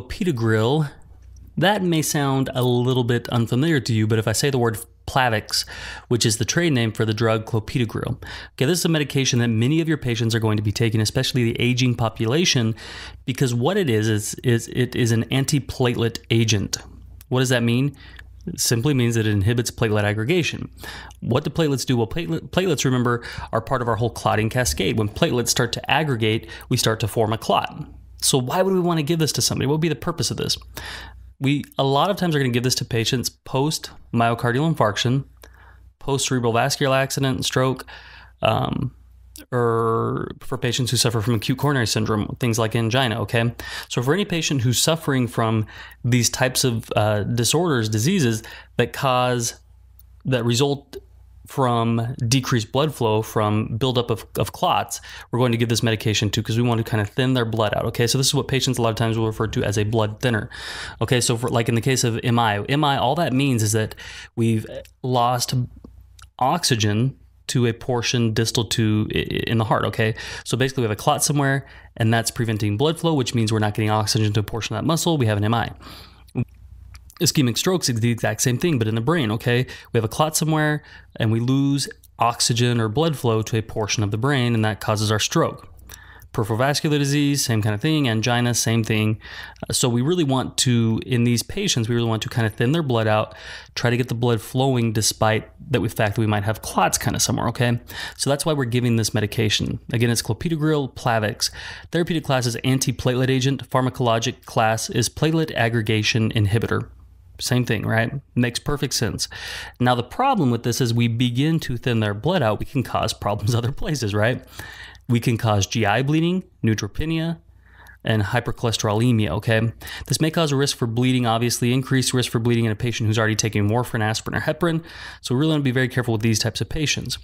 clopidogrel, that may sound a little bit unfamiliar to you, but if I say the word Plavix, which is the trade name for the drug clopidogrel. Okay, this is a medication that many of your patients are going to be taking, especially the aging population, because what it is is, is it is an antiplatelet agent. What does that mean? It simply means that it inhibits platelet aggregation. What do platelets do? Well, platelet, platelets, remember, are part of our whole clotting cascade. When platelets start to aggregate, we start to form a clot. So why would we want to give this to somebody? What would be the purpose of this? we a lot of times are going to give this to patients post myocardial infarction, post cerebral vascular accident, stroke, um, or for patients who suffer from acute coronary syndrome, things like angina. Okay, so for any patient who's suffering from these types of uh, disorders, diseases that cause that result from decreased blood flow from buildup of, of clots, we're going to give this medication to because we want to kind of thin their blood out. Okay, so this is what patients a lot of times will refer to as a blood thinner. Okay, so for like in the case of MI, MI, all that means is that we've eh, lost oxygen to a portion distal to in the heart. Okay, so basically we have a clot somewhere, and that's preventing blood flow, which means we're not getting oxygen to a portion of that muscle. We have an MI ischemic strokes is the exact same thing, but in the brain, okay? We have a clot somewhere and we lose oxygen or blood flow to a portion of the brain, and that causes our stroke. Peripheral vascular disease, same kind of thing. Angina, same thing. Uh, so, we really want to, in these patients, we really want to kind of thin their blood out, try to get the blood flowing despite the fact that we might have clots kind of somewhere, okay? So, that's why we're giving this medication. Again, it's clopidogrel Plavix. Therapeutic class is antiplatelet agent, pharmacologic class is platelet aggregation inhibitor. Same thing, right? Makes perfect sense. Now, the problem with this is we begin to thin their blood out, we can cause problems other places, right? We can cause GI bleeding, neutropenia, and hypercholesterolemia, okay? This may cause a risk for bleeding, obviously, increased risk for bleeding in a patient who's already taking warfarin, aspirin, or heparin. So, we really want to be very careful with these types of patients.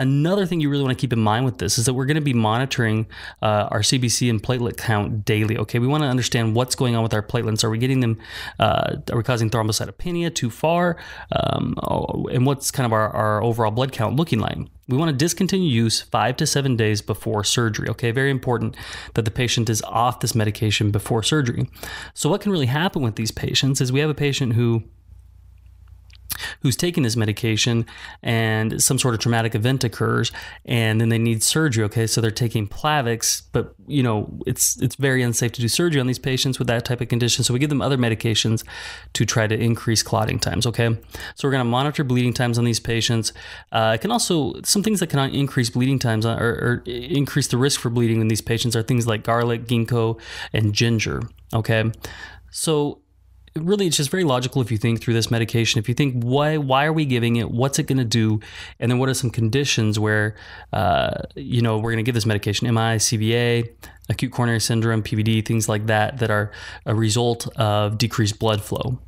Another thing you really want to keep in mind with this is that we're going to be monitoring uh, our CBC and platelet count daily. Okay, we want to understand what's going on with our platelets. Are we getting them? Uh, are we causing thrombocytopenia too far? Um, oh, and what's kind of our, our overall blood count looking like? We want to discontinue use five to seven days before surgery. Okay, very important that the patient is off this medication before surgery. So, what can really happen with these patients is we have a patient who who's taking this medication and some sort of traumatic event occurs and then they need surgery okay? So they're taking plavix but you know it's it's very unsafe to do surgery on these patients with that type of condition. So we give them other medications to try to increase clotting times okay? So we're going to monitor bleeding times on these patients. Uh, it can also some things that can increase bleeding times or, or increase the risk for bleeding in these patients are things like garlic ginkgo and ginger okay? So really it's just very logical if you think through this medication. If you think why why are we giving it? What's it going to do? And then what are some conditions where uh, you know we're going to give this medication? Mi cva acute coronary syndrome pvd things like that that are a result of decreased blood flow.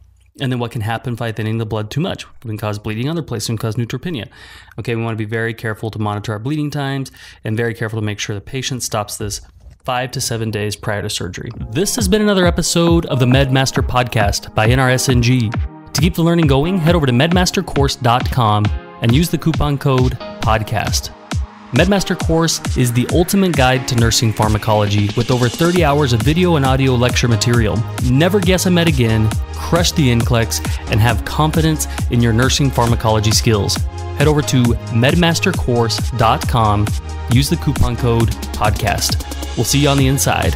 And then what can happen by thinning the blood too much? Can cause bleeding other places, can cause neutropenia. Okay, we want to be very careful to monitor our bleeding times and very careful to make sure the patient stops this five to seven days prior to surgery. This has been another episode of the MedMaster Podcast by NRSNG. To keep the learning going, head over to medmastercourse.com and use the coupon code PODCAST. MedMaster Course is the ultimate guide to nursing pharmacology with over 30 hours of video and audio lecture material. Never guess a med again, crush the NCLEX, and have confidence in your nursing pharmacology skills. Head over to medmastercourse.com, use the coupon code PODCAST. We'll see you on the inside.